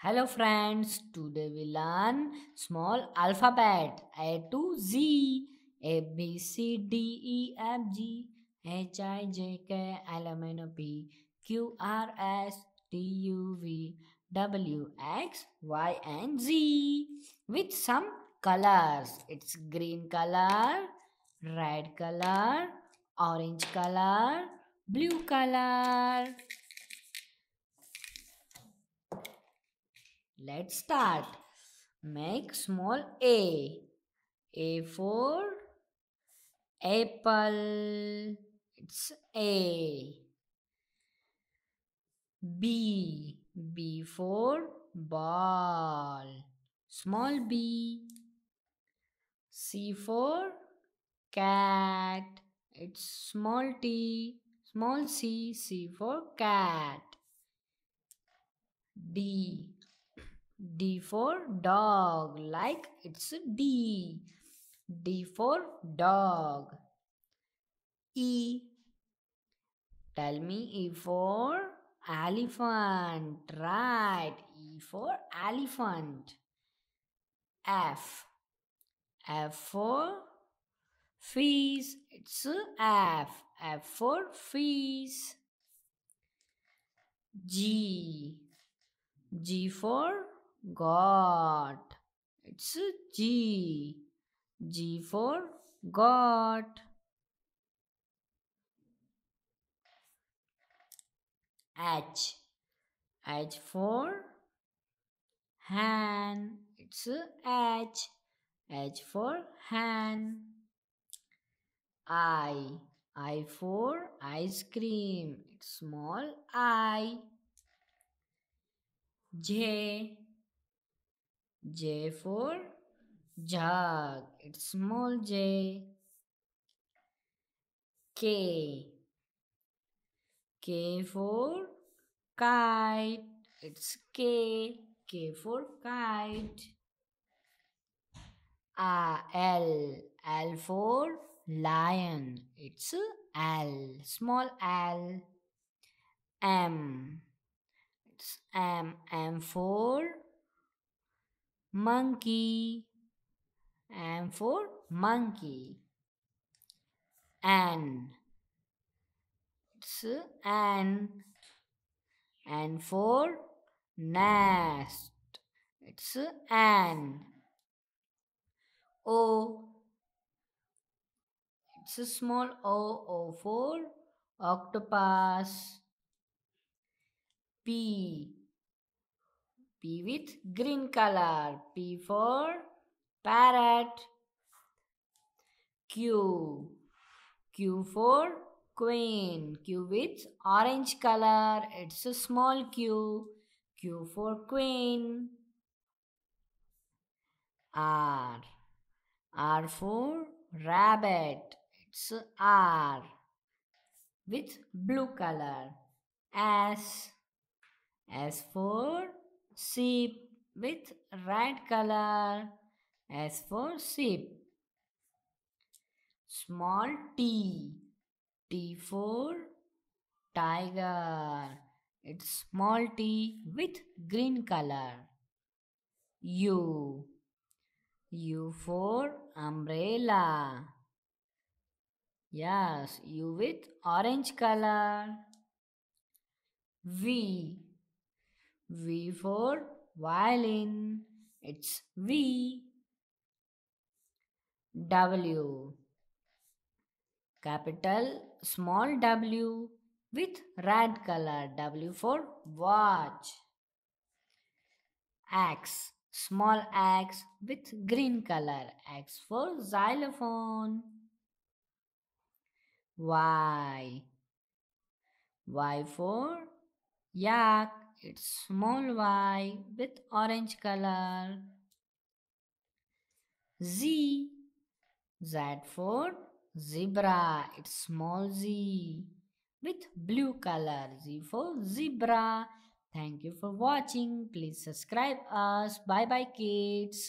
Hello friends, today we learn small alphabet A to Z A B C D E F G H I J K L M N O P Q R S T U V W X Y and Z with some colors. It's green color, red color, orange color, blue color. Let's start. Make small A. A for apple. It's A. B. B for ball. Small b. C for cat. It's small t. Small c. C for cat. D. D for dog, like it's D. D for dog. E. Tell me E for elephant. Right. E for elephant. F. F for fish. It's F. F for fish. G. G for God. It's G. G for God. H. H for hand. It's H. H for hand. I. I for ice cream. It's small I. J. J for jug. It's small j. K. K for kite. It's K. K for kite. A L. L for lion. It's L. Small L. M. It's M. M for monkey. M for monkey. N. It's N. N for nest. It's an. O. It's a small O. O for octopus. P. P with green color. P for parrot. Q. Q for queen. Q with orange color. It's a small Q. Q for queen. R. R for rabbit. It's R with blue color. S. S for sheep with red color. S for sheep. Small t. T for tiger. It's small t with green color. U. U for umbrella. Yes, U with orange color. V. V for violin. It's V. W. Capital small W with red color. W for watch. X. Small X with green color. X for xylophone. Y. Y for yak. It's small y with orange color. Z. Z for zebra. It's small z with blue color. Z for zebra. Thank you for watching. Please subscribe us. Bye bye kids.